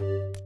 Bye.